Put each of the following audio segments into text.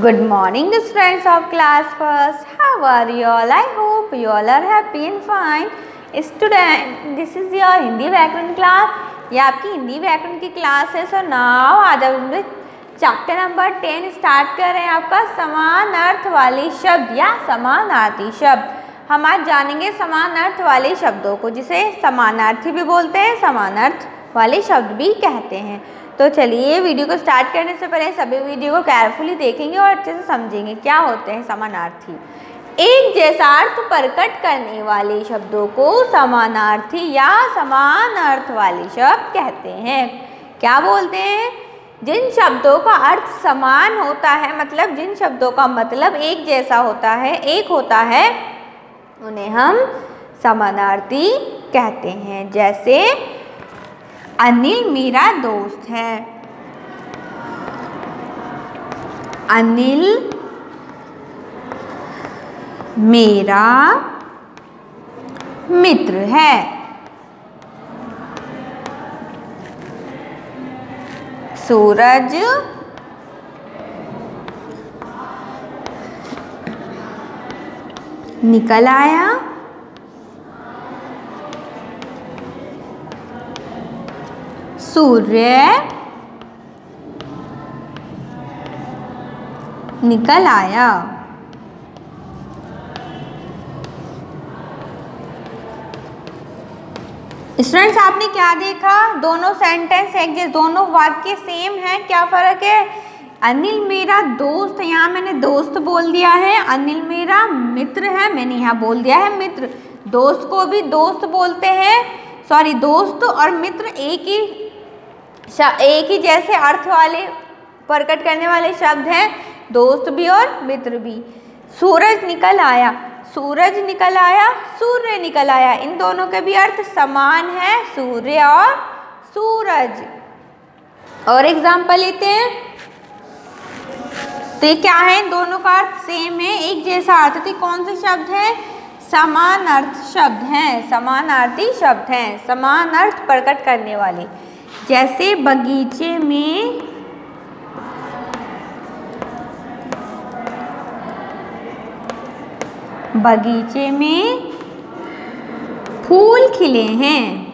Good morning, students of class first. How are you all? I hope you all are happy and fine. Student, this is your Hindi व्याकरण class ये आपकी हिंदी व्याकरण की class है so now आज हम chapter number ten start कर रहे हैं आपका समान अर्थ वाले शब्द या समानार्थी शब्द हम आज जानेंगे समान अर्थ वाले शब्दों को जिसे समानार्थी भी बोलते हैं समान अर्थ वाले शब्द भी कहते हैं तो चलिए वीडियो को स्टार्ट करने से पहले सभी वीडियो को केयरफुली देखेंगे और अच्छे से समझेंगे क्या होते हैं समानार्थी। एक जैसा अर्थ प्रकट करने वाले शब्दों को समानार्थी या समान अर्थ वाले शब्द कहते हैं। क्या बोलते हैं? जिन शब्दों का अर्थ समान होता है मतलब जिन शब्दों का मतलब एक जैसा होता है, एक होता है, उन्हें हम समानार्थी कहते हैं। जैसे अनिल मेरा दोस्त है। अनिल मेरा मित्र है। सूरज निकल आया। सूर्य निकल आया। स्टूडेंट्स, आपने क्या देखा? दोनों सेंटेंस एक जैसे, दोनों वाक्य सेम है। क्या फ़र्क है? अनिल मेरा दोस्त, यहाँ मैंने दोस्त बोल दिया है। अनिल मेरा मित्र है, मैंने यहाँ बोल दिया है मित्र। दोस्त को भी दोस्त बोलते हैं। सॉरी दोस्त और मित्र एक ही एक ही जैसे अर्थ वाले, प्रकट करने वाले शब्द हैं, दोस्त भी और मित्र भी। सूरज निकल आया, सूरज निकल आया, सूर्य निकल आया। इन दोनों के भी अर्थ समान है, सूर्य और सूरज। और एग्ज़ाम्पल लेते हैं। तो ये क्या है? दोनों का अर्थ सेम है, एक जैसा अर्थ। तो कौन से शब्द है? समान अर्थ शब्द हैं, समानार्थी शब्द हैं समान अर्थ प्रकट करने वाले। जैसे बगीचे में बगीचे में फूल खिले हैं।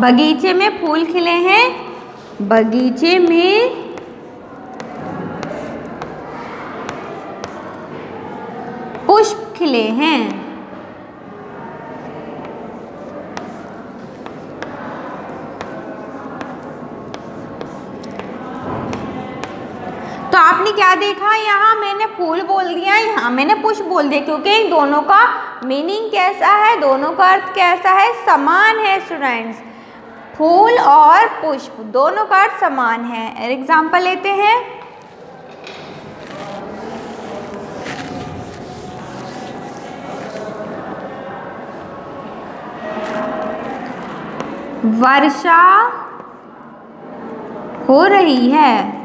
बगीचे में फूल खिले हैं। बगीचे में पुष्प खिले हैं। तो आपने क्या देखा? यहाँ मैंने फूल बोल दिया, यहाँ मैंने पुष्प बोल दिया, क्योंकि दोनों का मीनिंग कैसा है, दोनों का अर्थ कैसा है? समान है स्टूडेंट्स फूल और पुष्प, दोनों का अर्थ समान है। एग्ज़ाम्पल लेते हैं। वर्षा हो रही है।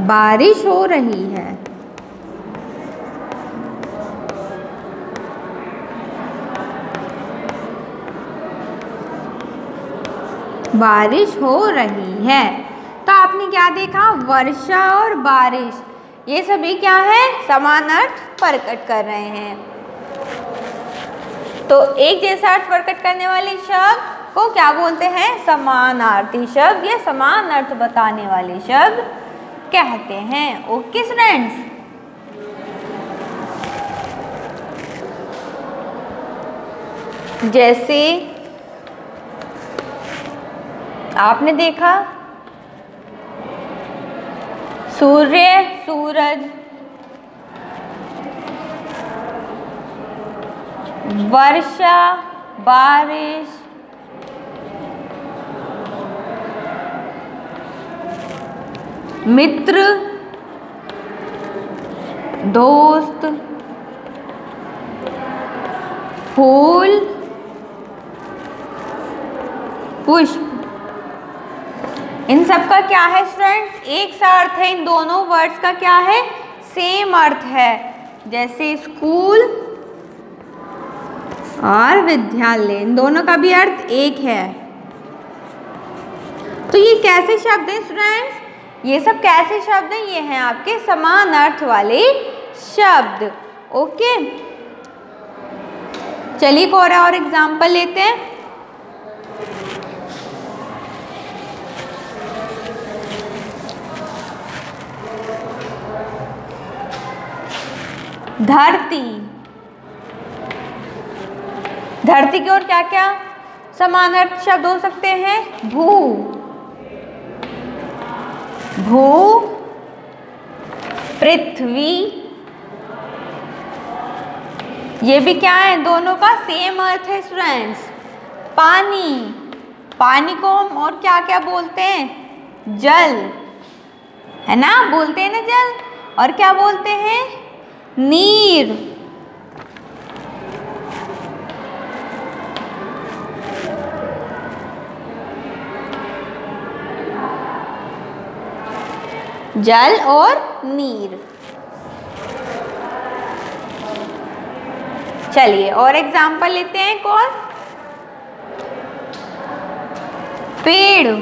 बारिश हो रही है। बारिश हो रही है। तो आपने क्या देखा? वर्षा और बारिश। ये सभी क्या है? समान अर्थ प्रकट कर रहे हैं। तो एक जैसा अर्थ प्रकट करने वाले शब्द को क्या बोलते हैं? समानार्थी शब्द या समान अर्थ बताने वाले शब्द कहते हैं। Okay students? जैसे आपने देखा, सूर्य, सूरज वर्षा, बारिश। मित्र, दोस्त, फूल, पुष्प। इन सब का क्या है स्टूडेंट एक सा अर्थ है इन दोनों वर्ड्स का क्या है? सेम अर्थ है। जैसे स्कूल और विद्यालय इन दोनों का भी अर्थ एक है। तो ये कैसे शब्द हैं स्टूडेंट्स ये सब कैसे शब्द हैं? ये हैं आपके समान अर्थ वाले शब्द। ओके? चलिए और और एग्ज़ाम्पल लेते हैं। धरती। धरती की ओर क्या क्या समान अर्थ शब्द हो सकते हैं? भू। भू। पृथ्वी। ये भी क्या है? दोनों का सेम अर्थ है स्टूडेंट्स पानी। पानी को हम और क्या क्या बोलते हैं? जल। है ना? बोलते हैं ना जल? और क्या बोलते हैं? नीर। जल और नीर। चलिए, और एग्ज़ाम्पल लेते हैं कौन पेड़।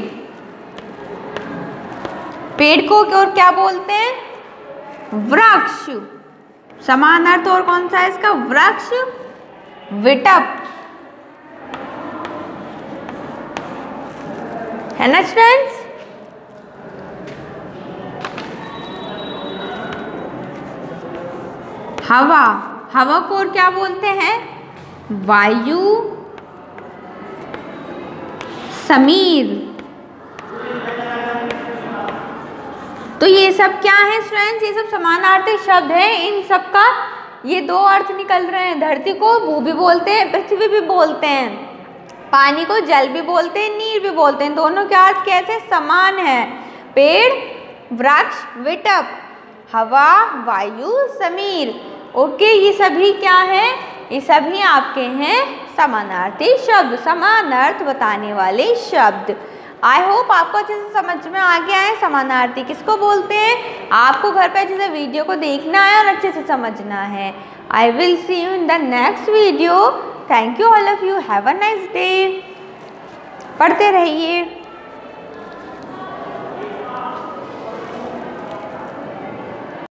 पेड़ को और क्या बोलते हैं? वृक्ष। समान अर्थ और कौन सा है इसका? वृक्ष। विटप। है ना स्टूडेंट्स हवा। हवा को और क्या बोलते हैं? वायु। समीर। तो ये सब क्या है स्टूडेंट्स ये सब समानार्थी शब्द है। इन सब का ये दो अर्थ निकल रहे हैं। धरती को भू भी बोलते हैं, पृथ्वी भी बोलते हैं। पानी को जल भी बोलते हैं, नीर भी बोलते हैं। दोनों के अर्थ कैसे? समान है। पेड़, वृक्ष, विटप। हवा, वायु, समीर। ओके, ये सभी क्या है? ये सभी आपके हैं समानार्थी शब्द समान अर्थ बताने वाले शब्द। आई होप आपको अच्छे से समझ में आ गया है, समानार्थी किसको बोलते हैं? आपको घर पे अच्छे से वीडियो को देखना है और अच्छे से समझना है। I will see you in the next video thank you all of you have a nice day पढ़ते रहिए।